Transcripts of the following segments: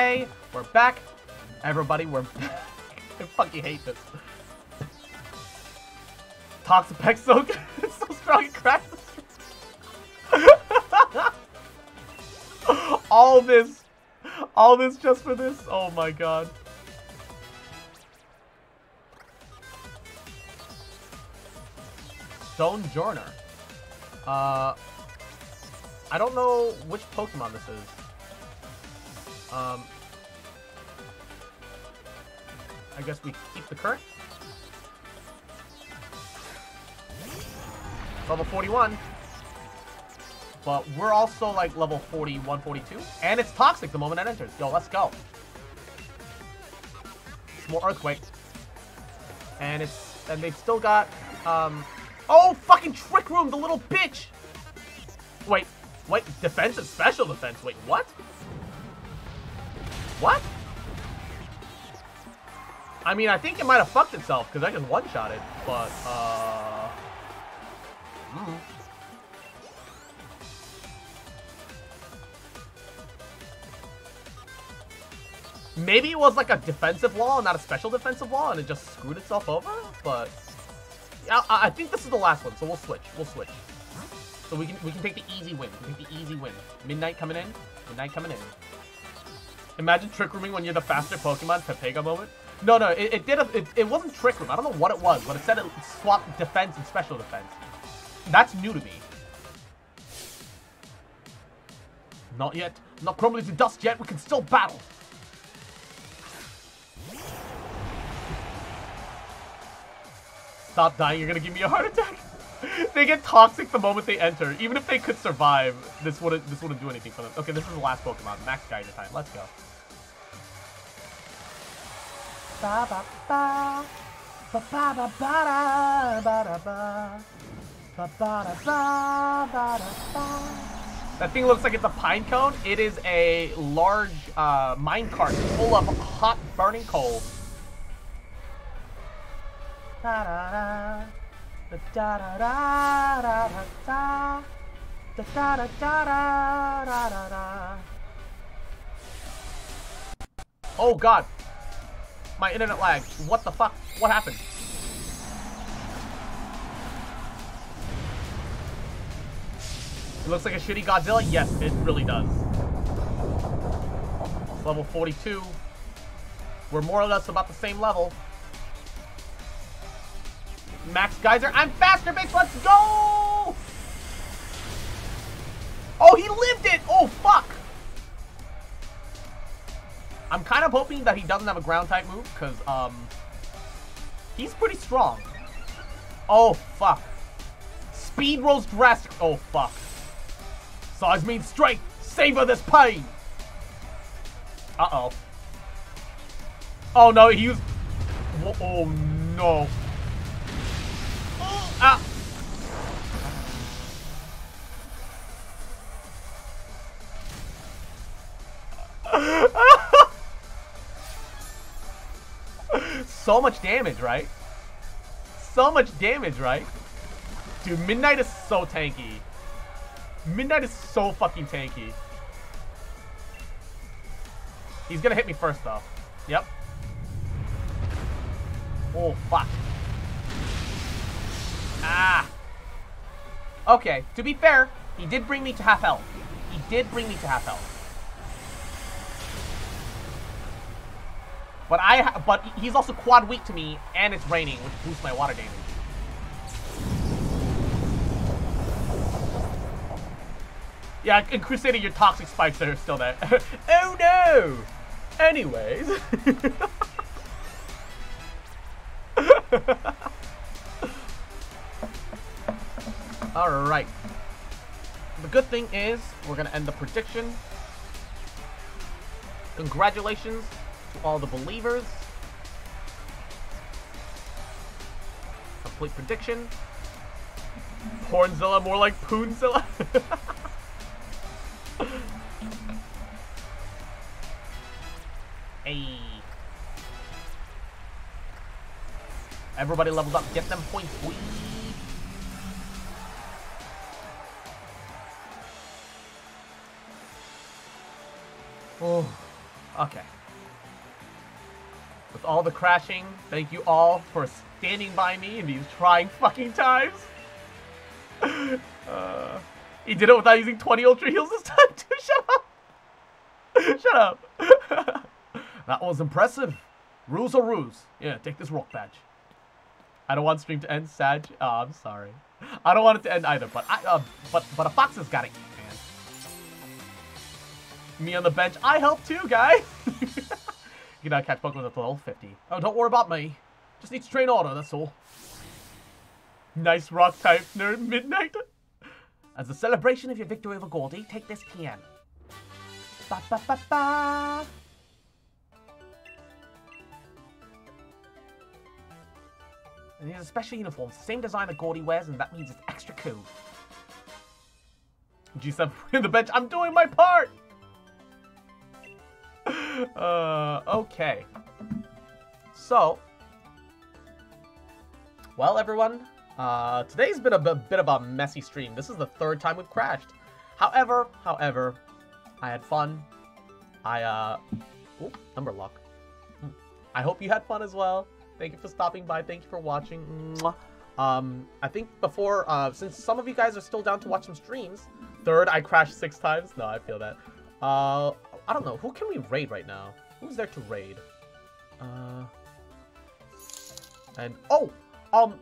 Hey, we're back. Everybody, we're back. I fucking hate this. Toxapex so. It's so strong it cracks All this. All this just for this? Oh my god. Stonjourner. Uh, I don't know which Pokemon this is. Um, I guess we keep the current. Level 41. But we're also like level 41, 42. And it's toxic the moment it enters. Yo, let's go. It's more Earthquake. And it's and they've still got um Oh fucking trick room, the little bitch! Wait, wait, defensive special defense. Wait, what? What? I mean, I think it might have fucked itself because I just one-shot it, but, uh... Mm. Maybe it was like a defensive wall, not a special defensive wall, and it just screwed itself over, but... I, I think this is the last one, so we'll switch. We'll switch. So we can we can take the easy win. We can take the easy win. Midnight coming in. Midnight coming in. Imagine trick rooming when you're the faster Pokemon. Pepega moment. No, no, it, it did. A, it, it wasn't trick room. I don't know what it was, but it said it swapped defense and special defense. That's new to me. Not yet. Not crumbling to dust yet. We can still battle. Stop dying. You're gonna give me a heart attack. they get toxic the moment they enter. Even if they could survive, this wouldn't this wouldn't do anything for them. Okay, this is the last Pokemon. Max Geyser time. Let's go. Ba ba ba. Ba ba ba ba ba ba. Ba ba ba ba ba. That thing looks like it's a pine cone. It is a large uh, mine cart full of hot burning coal. Oh god! My internet lagged. What the fuck? What happened? It looks like a shitty Godzilla? Yes, it really does. Level 42. We're more or less about the same level. Max Geyser. I'm faster, bitch. Let's go. Oh, he lived it. Oh, fuck. I'm kind of hoping that he doesn't have a ground type move because, um, he's pretty strong. Oh, fuck. Speed rolls drastic. Oh, fuck. Size means strength. Savor this pain. Uh-oh. Oh, no, he used... Oh, no. So much damage, right? So much damage, right? Dude, Midnight is so tanky. Midnight is so fucking tanky. He's gonna hit me first, though. Yep. Oh, fuck. Ah. Okay, to be fair, he did bring me to half health. He did bring me to half health. But I, but he's also quad weak to me, and it's raining, which boosts my water damage. Yeah, in Crusader, your toxic spikes are still there. oh no! Anyways. Alright. The good thing is, we're to end the prediction. Congratulations all the believers. Complete prediction. Pornzilla, more like Poonzilla. hey. Everybody leveled up. Get them points. Oh. Okay. With all the crashing, thank you all for standing by me in these trying fucking times. Uh, he did it without using 20 Ultra Heals this time too. Shut up. Shut up. that was impressive. Rules are rules. Yeah, take this rock badge. I don't want stream to end, Sag. Oh, I'm sorry. I don't want it to end either, but I, uh, but but a fox has got to eat, man. Me on the bench. I help too, guys. You gotta catch Pokemon at level 50. Oh, don't worry about me. Just need to train auto, that's all. Nice rock type nerd midnight. As a celebration of your victory over Gordie, take this can. Ba ba ba ba. And he has a special uniform, same design that Gordie wears, and that means it's extra cool. G7 in the bench. I'm doing my part. Uh, okay. So, well, everyone, uh, today's been a bit of a messy stream. This is the third time we've crashed. However, however, I had fun. I, uh, number lock. Hmm. I hope you had fun as well. Thank you for stopping by. Thank you for watching. Mwah. Um, I think before, uh, since some of you guys are still down to watch some streams, third, I crashed six times. No, I feel that. Uh, I don't know. Who can we raid right now? Who's there to raid? Uh, and, oh, um,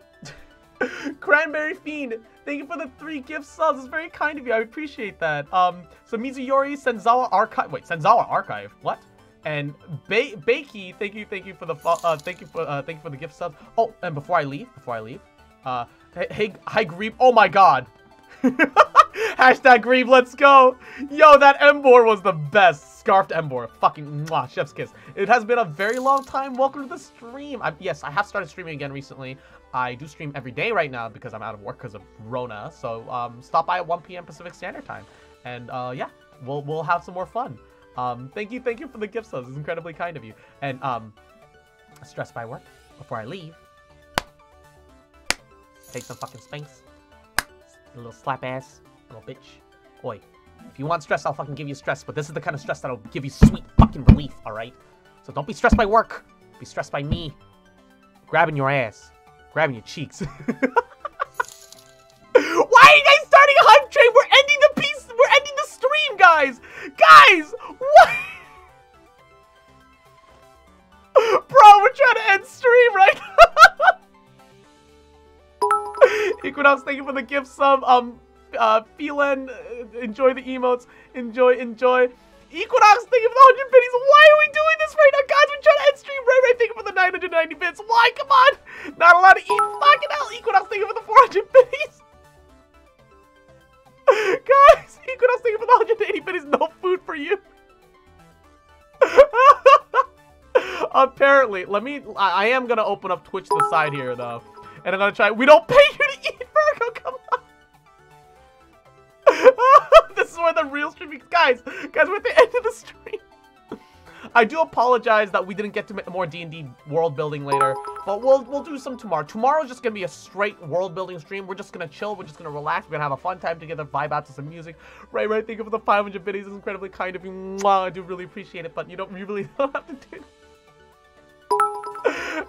Cranberry Fiend, thank you for the three gift subs. It's very kind of you. I appreciate that. Um, so Mizuyori Senzawa Archive. Wait, Senzawa Archive. What? And ba Bakey, thank you, thank you for the uh, thank you for uh, thank you for the gift subs. Oh, and before I leave, before I leave, uh, hey, hi Greeb. Oh my God. Hashtag Greeb, let's go. Yo, that Emboar was the best. Scarfed Emboar. Fucking mwah, chef's kiss. It has been a very long time. Welcome to the stream. I, yes, I have started streaming again recently. I do stream every day right now because I'm out of work because of Rona. So um, stop by at 1 p.m. Pacific Standard Time. And uh, yeah, we'll, we'll have some more fun. Um, thank you, thank you for the gift subs. It's incredibly kind of you. And um, stressed by work before I leave. Take some fucking spanks. A little slap ass, little bitch. Oi, if you want stress, I'll fucking give you stress. But this is the kind of stress that'll give you sweet fucking relief, alright? So don't be stressed by work. Be stressed by me. Grabbing your ass grabbing your cheeks. Why are you guys starting a hype train? We're ending the piece. We're ending the stream, guys. Guys, what? Bro, we're trying to end stream right now. Equinox, thank you for the gift sub. Um, uh, Phelan, uh, enjoy the emotes. Enjoy, enjoy. Equinox, thank you for the 100 biddies. Why are we doing this right now? Guys, we're trying to end stream right, right. Thank you for the 990 bits. Why? Come on. Not allowed to eat. Fucking hell. Equinox, thank you for the 400 biddies. Guys, Equinox, thank you for the 180 biddies. No food for you. Apparently, let me, I, I am going to open up Twitch the side here, though. And I'm going to try, we don't pay you the real stream Guys, guys, we're at the end of the stream. I do apologize that we didn't get to more D&D world building later, but we'll we'll do some tomorrow. Tomorrow's just gonna be a straight world building stream. We're just gonna chill. We're just gonna relax. We're gonna have a fun time together, vibe out to some music. Right, right. Thank you for the 500 biddies. It's incredibly kind of you. Mwah, I do really appreciate it, but you don't you really don't have to do.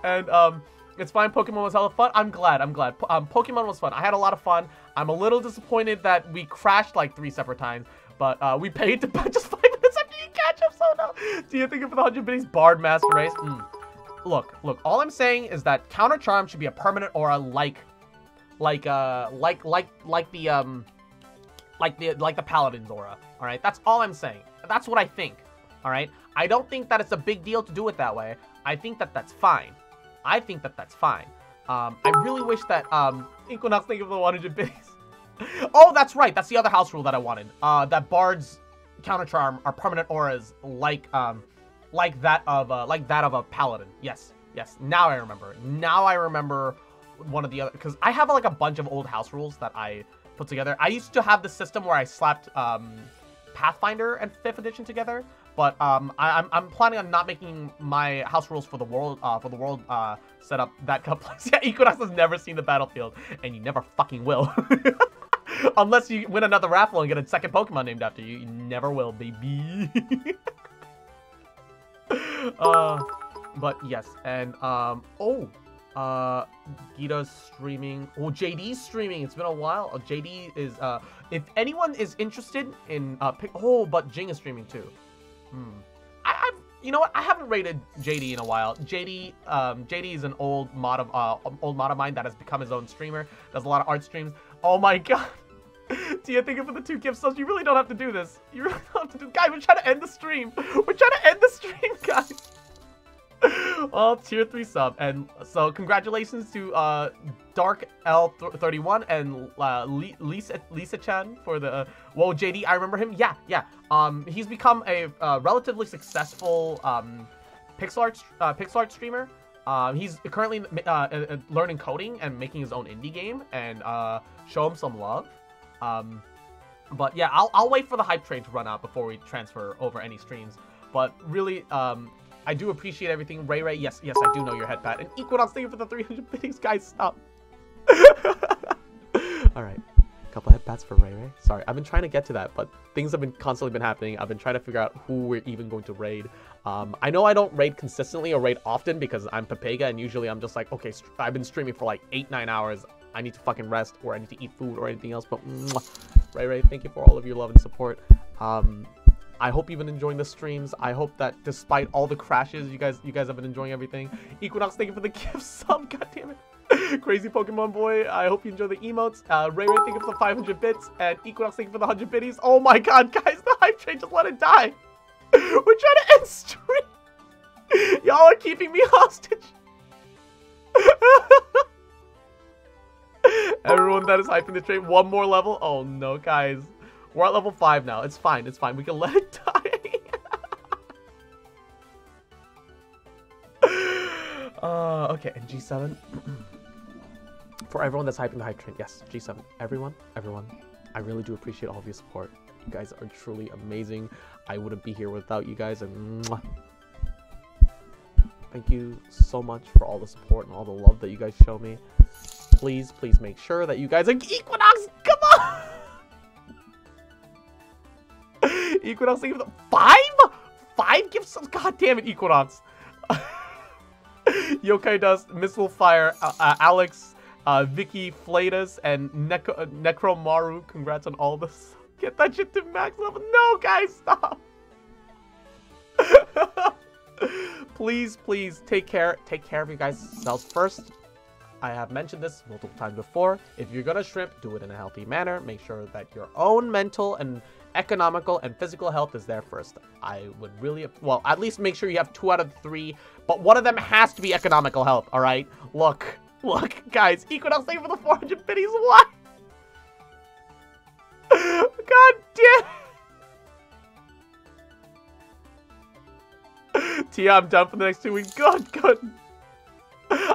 and um. It's fine. Pokemon was hella fun. I'm glad. I'm glad. Um, Pokemon was fun. I had a lot of fun. I'm a little disappointed that we crashed like three separate times, but uh, we paid to just five minutes after you catch up. So no. Do you think of the 100 biddies Bard Master Race? Mm. Look, look. All I'm saying is that Counter Charm should be a permanent aura, like, like, uh, like, like, like the um, like the like the Paladin's aura. All right. That's all I'm saying. That's what I think. All right. I don't think that it's a big deal to do it that way. I think that that's fine. I think that that's fine. Um, I really wish that um, Equinox think of the 100 base. Oh, that's right. That's the other house rule that I wanted. Uh, that bards counter charm are permanent auras like um, like that of uh, like that of a paladin. Yes, yes. Now I remember. Now I remember one of the other because I have like a bunch of old house rules that I put together. I used to have the system where I slapped um, Pathfinder and 5th edition together, but um, I, am I'm, I'm planning on not making my house rules for the world uh, for the world uh, setup that complex. yeah, Equinox has never seen the battlefield, and you never fucking will. Unless you win another raffle and get a second Pokemon named after you. You never will, baby. uh, but yes, and um, oh, uh, Gita's streaming. Oh, JD's streaming. It's been a while. Uh, JD is uh, if anyone is interested in uh, pick. Oh, but Jing is streaming too. Hmm. I, I've you know what? I haven't rated JD in a while. JD, um, JD is an old mod of uh, old mod of mine that has become his own streamer. Does a lot of art streams. Oh my god. Thank you for the two gift subs. You really don't have to do this. You really don't have to do. Guys, we're trying to end the stream. We're trying to end the stream, guys. well, tier 3 sub. And so congratulations to uh, Dark L31 and uh, Lisa Lisa Chan for the... Uh, whoa, JD, I remember him. Yeah, yeah. Um, He's become a uh, relatively successful um, pixel, art, uh, pixel art streamer. Uh, he's currently uh, uh, learning coding and making his own indie game and uh, show him some love. Um, but yeah, I'll, I'll wait for the hype train to run out before we transfer over any streams. But really, um, I do appreciate everything. Ray Ray, yes, yes, I do know your head pat. And Equinox, thank you for the 300 biddings, guys. Stop. All right. Couple head pats for Ray Ray. Sorry, I've been trying to get to that, but things have been constantly been happening. I've been trying to figure out who we're even going to raid. Um, I know I don't raid consistently or raid often because I'm Pepega, and usually I'm just like, okay, I've been streaming for like 8-9 hours. I need to fucking rest, or I need to eat food, or anything else, but mwah. Ray Ray, thank you for all of your love and support. Um, I hope you've been enjoying the streams. I hope that despite all the crashes, you guys you guys have been enjoying everything. Equinox, thank you for the gift sub. God damn it. Crazy Pokemon Boy, I hope you enjoy the emotes. Uh, Ray Ray, thank you for the 500 bits. And Equinox, thank you for the 100 biddies. Oh my god, guys, the hype train just let it die. We're trying to end stream. Y'all are keeping me hostage. Everyone that is hyping the train, one more level. Oh no, guys. We're at level 5 now. It's fine. It's fine. We can let it die. uh, okay, and G7. For everyone that's hyping the hype train, yes, G7. Everyone, everyone, I really do appreciate all of your support. You guys are truly amazing. I wouldn't be here without you guys, and mwah. thank you so much for all the support and all the love that you guys show me. Please, please make sure that you guys are Equinox. Come on. Equinox, leave the five? Five gifts? God damn it, Equinox. Yokai Dust, Missile Fire, uh, uh, Alex, uh, Vicky Flatus, and Necro uh, Necromaru. Congrats on all this. Get that shit to max level. No, guys, stop. please, please take care. Take care of you guys selves first. I have mentioned this multiple times before. If you're gonna shrimp, do it in a healthy manner. Make sure that your own mental and economical and physical health is there first. I would really, well, at least make sure you have two out of three, but one of them has to be economical health, all right? Look, look, guys, Equinox, thank you for the 400 biddies, what? God damn Tia, I'm done for the next two weeks. God, God.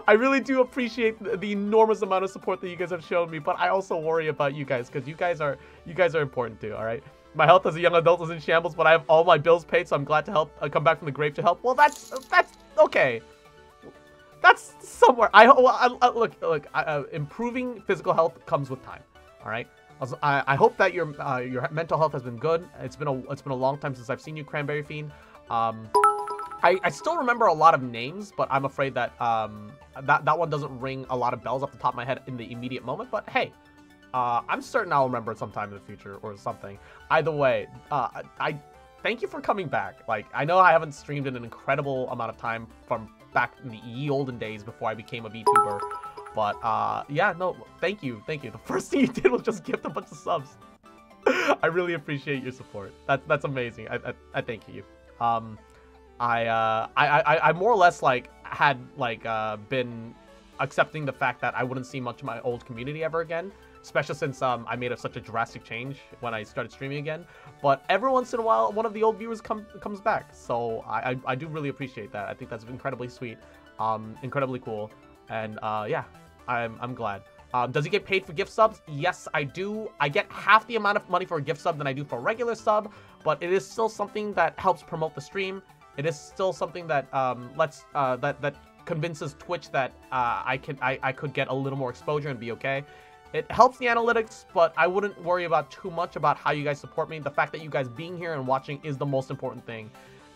I really do appreciate the enormous amount of support that you guys have shown me, but I also worry about you guys because you guys are you guys are important too. All right. My health as a young adult is in shambles, but I have all my bills paid, so I'm glad to help. Uh, come back from the grave to help. Well, that's that's okay. That's somewhere. I, I look look. uh, improving physical health comes with time. All right. I, I hope that your uh, your mental health has been good. It's been a it's been a long time since I've seen you, Cranberry Fiend. Um, I, I still remember a lot of names, but I'm afraid that um that that one doesn't ring a lot of bells off the top of my head in the immediate moment. But hey, uh, I'm certain I'll remember it sometime in the future or something. Either way, uh, I thank you for coming back. Like, I know I haven't streamed in an incredible amount of time from back in the ye olden days before I became a VTuber. But, uh, yeah, no, thank you, thank you. The first thing you did was just gift a bunch of subs. I really appreciate your support. That, that's amazing. I, I, I thank you. Um, I, uh, I, I, I more or less, like, had, like, uh, been accepting the fact that I wouldn't see much of my old community ever again especially since um, I made a, such a drastic change when I started streaming again. But every once in a while, one of the old viewers come, comes back, so I, I, I do really appreciate that. I think that's incredibly sweet, um, incredibly cool, and uh, yeah, I'm, I'm glad. Um, does he get paid for gift subs? Yes, I do. I get half the amount of money for a gift sub than I do for a regular sub, but it is still something that helps promote the stream. It is still something that um, lets uh, that that convinces Twitch that uh, I can I, I could get a little more exposure and be okay. It helps the analytics, but I wouldn't worry about too much about how you guys support me. The fact that you guys being here and watching is the most important thing.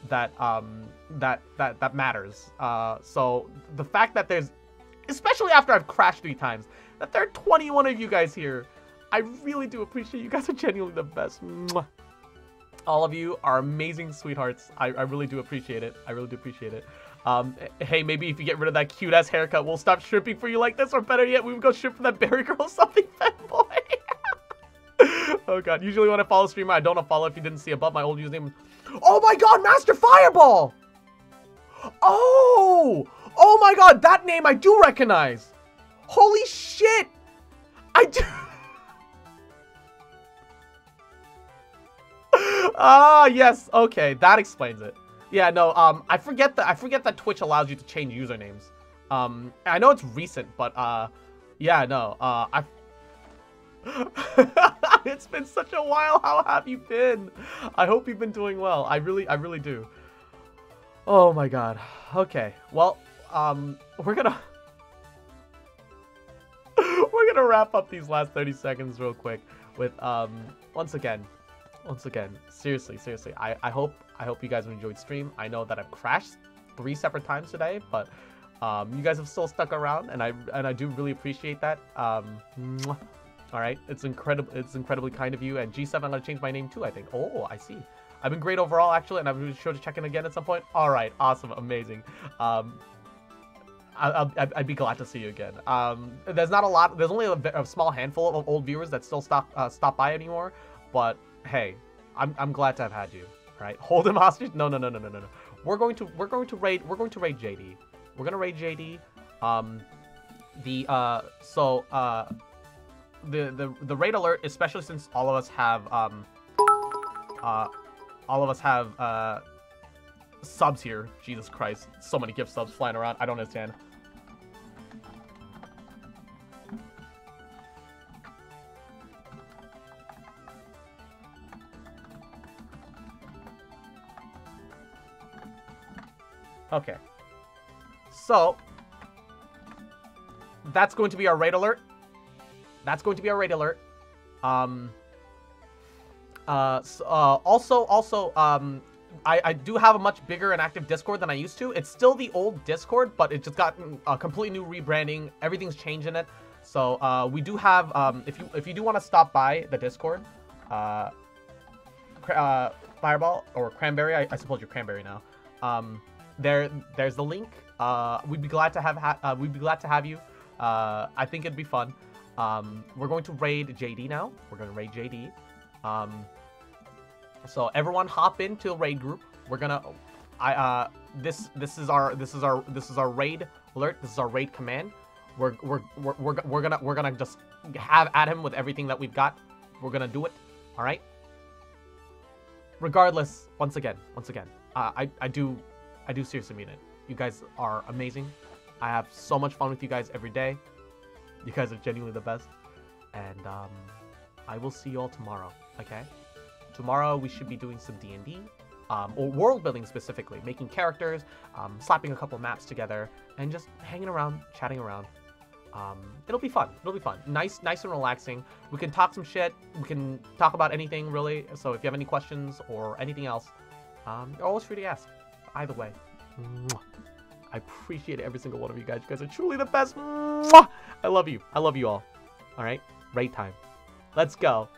that um that that that matters. Uh, so the fact that there's, especially after I've crashed three times, that there are 21 of you guys here, I really do appreciate. You guys are genuinely the best. Mwah. All of you are amazing sweethearts. I, I really do appreciate it. I really do appreciate it. Um, hey, maybe if you get rid of that cute ass haircut, we'll stop stripping for you like this, or better yet, we would go strip for that berry girl something, fanboy. oh god, usually when I follow a streamer, I don't unfollow if you didn't see above my old username. Oh my god, Master Fireball! Oh! Oh my god, that name I do recognize! Holy shit! I do... Ah, yes, okay, that explains it. Yeah, no, um, I forget that I forget that Twitch allows you to change usernames. Um, I know it's recent, but uh, yeah, no, uh, I. it's been such a while. How have you been? I hope you've been doing well. I really, I really do. Oh my god. Okay. Well, um, we're gonna we're gonna wrap up these last 30 seconds real quick with um once again once again, seriously, seriously, I, I hope I hope you guys enjoyed stream. I know that I've crashed three separate times today, but um, you guys have still stuck around, and I and I do really appreciate that. Um, all right, it's incredible. It's incredibly kind of you. And G7, I'm gonna change my name too. I think. Oh, I see. I've been great overall, actually, and I'm sure to check in again at some point. All right, awesome, amazing. Um, I, would I'd be glad to see you again. Um, there's not a lot. There's only a, a small handful of old viewers that still stop uh, stop by anymore, but hey, I'm, I'm glad to have had you. Right? Hold him hostage? No, no, no, no, no, no, no. We're going to we're going to raid we're going to raid JD. We're gonna raid JD. Um, the uh so uh the the the raid alert, especially since all of us have um uh all of us have uh subs here. Jesus Christ, so many gift subs flying around. I don't understand. Okay. So, that's going to be our raid alert. That's going to be our raid alert. Um, uh, so, uh, also, also, um, I, I do have a much bigger and active Discord than I used to. It's still the old Discord, but it just got a completely new rebranding. Everything's changed in it. So, uh, we do have, um, if you if you do want to stop by the Discord, uh, uh, Fireball or Cranberry, I, I suppose you're Cranberry now. Um, there there's the link. Uh, we'd be glad to have ha uh, we'd be glad to have you. Uh, I think it'd be fun. Um, we're going to raid JD now. We're going to raid JD. Um, so everyone hop into a raid group. We're gonna I uh this this is our this is our this is our raid alert. This is our raid command. We're we're we're we're, we're gonna we're gonna just have at him with everything that we've got. We're gonna do it. All right. Regardless, once again, once again, uh, I I do I do seriously mean it. You guys are amazing. I have so much fun with you guys every day. You guys are genuinely the best. And um, I will see you all tomorrow, okay? Tomorrow we should be doing some D&D, um, or world building specifically, making characters, um, slapping a couple maps together, and just hanging around, chatting around. Um, it'll be fun. It'll be fun. Nice, nice and relaxing. We can talk some shit. We can talk about anything really. So if you have any questions or anything else, um, you're always free to ask either way, I appreciate every single one of you guys. You guys are truly the best. I love you. I love you all. All right, raid time. Let's go.